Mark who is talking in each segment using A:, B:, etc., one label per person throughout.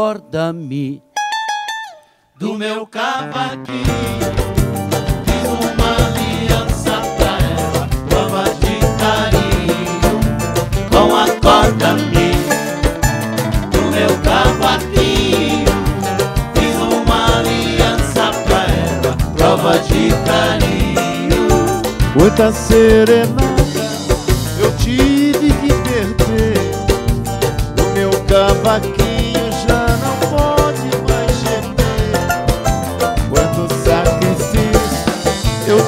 A: Acorda-me
B: do meu cavaquinho. Fiz uma aliança pra ela. Provas de carinho. Então Acorda-me do meu cavaquinho. Fiz uma aliança pra ela, prova de carinho.
C: Muita serenata eu
B: te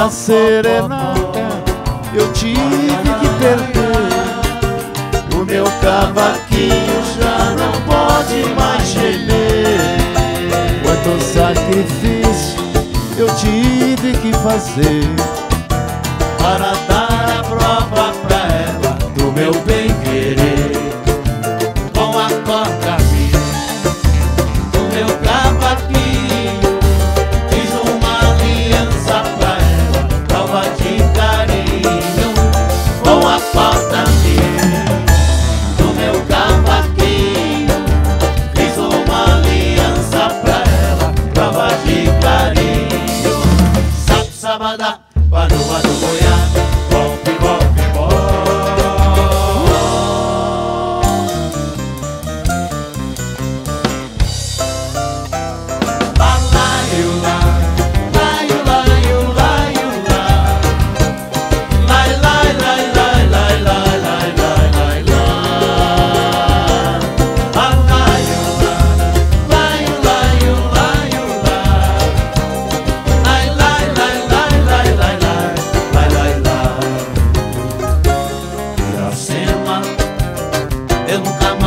C: Essa serenata eu tive que perder. O meu cavaquinho já não pode mais gemer. Quanto sacrifício eu tive que fazer.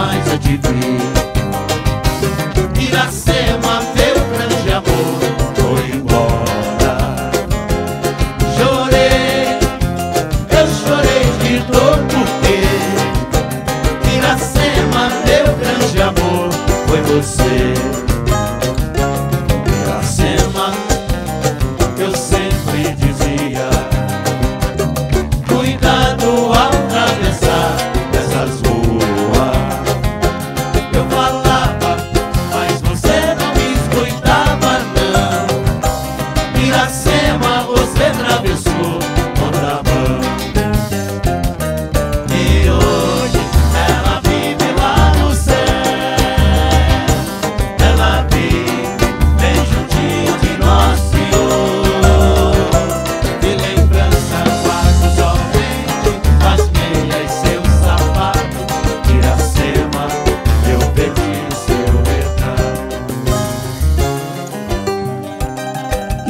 B: mais há te vir. Iracema, meu grande amor, foi embora. Chorei, eu chorei de dor porque Iracema, meu grande amor, foi você.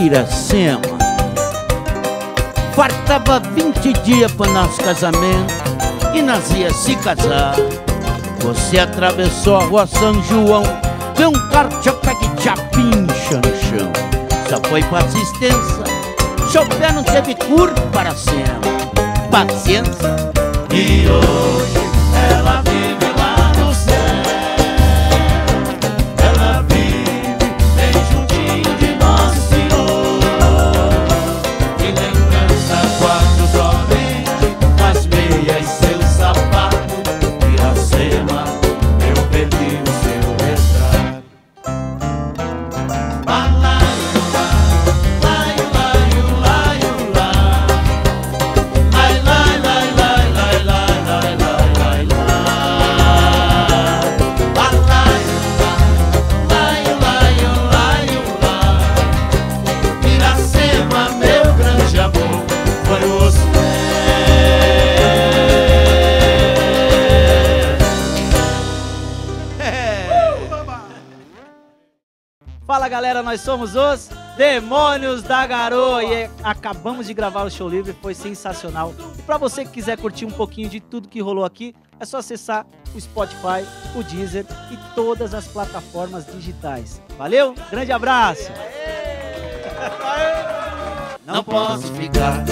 B: Iracema.
A: Fartava 20 dias para nosso casamento e nós ia se casar. Você atravessou a rua São João, deu um cartioca que te apincha no chão. Só foi para assistência, seu pé não teve cura para sempre. Paciência.
B: E hoje...
D: Fala galera, nós somos os Demônios da Garoa e acabamos de gravar o show livre, foi sensacional. E para você que quiser curtir um pouquinho de tudo que rolou aqui, é só acessar o Spotify, o Deezer e todas as plataformas digitais. Valeu, grande abraço.
B: Não posso ficar